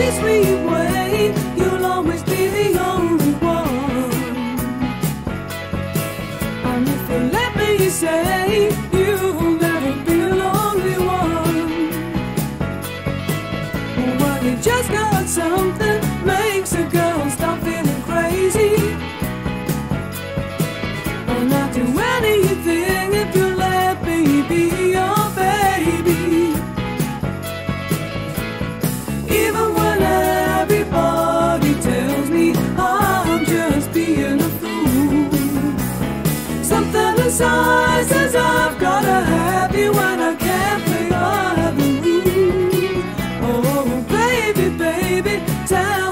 sweet, sweet way. You'll always be the only one. And if you let me say, Says I've gotta have you when I can't play by the. Oh, baby, baby, tell